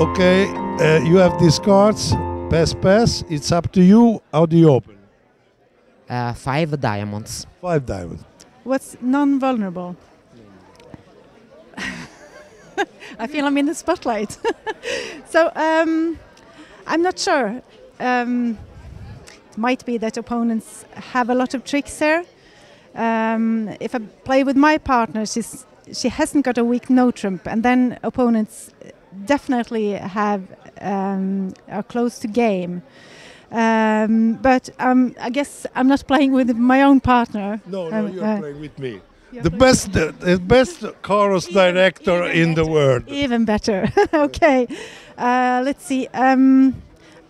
Okay, uh, you have these cards. Pass, pass. It's up to you. How do you open? Uh, five diamonds. Five diamonds. What's non-vulnerable? I feel I'm in the spotlight. so um, I'm not sure. Um, it might be that opponents have a lot of tricks here. Um, if I play with my partner, she's she hasn't got a weak no trump, and then opponents definitely have um, are close to game. Um, but um, I guess I'm not playing with my own partner. No, no, Um, you're uh, playing with me. The best, the, the best chorus director in the world. Even better. okay. Uh, let's see. Um,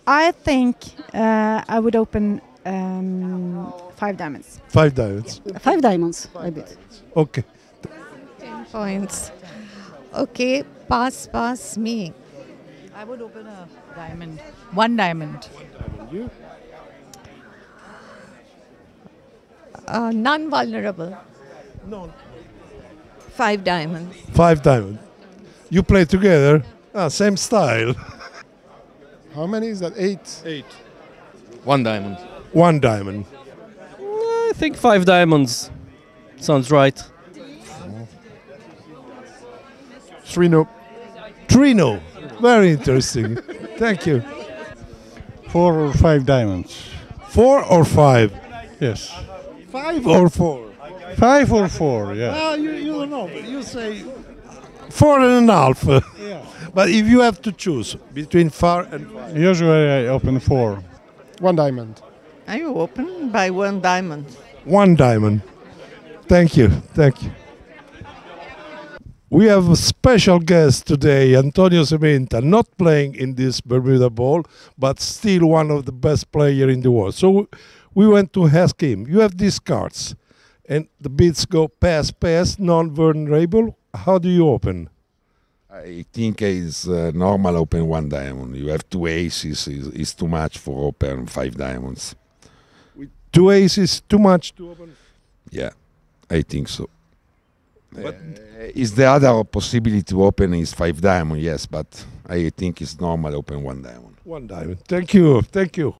I think uh, I would open um, five diamonds. Five diamonds. Five diamonds, I bet. Okay. Ten points. Okay, pass, pass me. I would open a diamond. One diamond. Uh, non-vulnerable. No. Five diamonds. Five diamonds. You play together. Ah, same style. How many is that? Eight. Eight. One diamond. One diamond. I think five diamonds. Sounds right. Three no. Trino. Very interesting. Thank you. Four or five diamonds. Four or five? Yes. Five or four? Five or four, yeah. Well, you, you don't know. But you say four and a half. yeah. But if you have to choose between four and five. Usually I open four. One diamond. I open by one diamond. One diamond. Thank you. Thank you. We have a special guest today, Antonio Sementa, not playing in this Bermuda Bowl, but still one of the best players in the world. So we went to ask him, you have these cards, and the bids go pass, pass, non-vulnerable. How do you open? I think it's uh, normal open one diamond. You have two aces, is is too much for open five diamonds. Two aces, too much to open? Yeah, I think so. Uh, is the other possibility to open is five diamond? Yes, but I think it's normal open one diamond. One diamond. Thank you. Thank you.